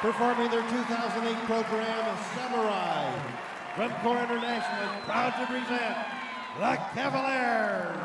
performing their 2008 program, Samurai. Drum Corps International is proud to present the Cavaliers.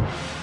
you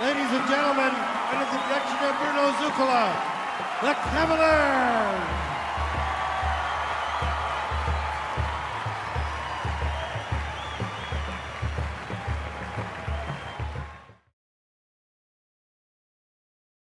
Ladies and gentlemen, under the direction of Bruno Zucola, the Cavaliers.